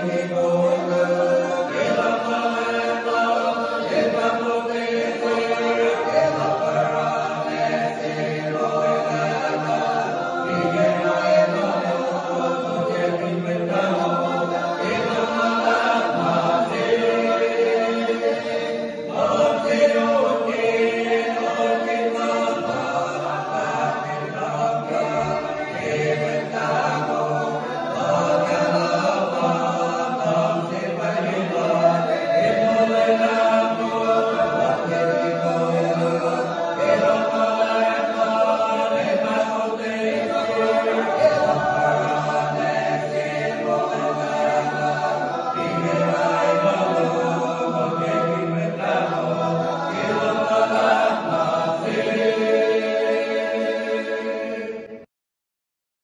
Amen.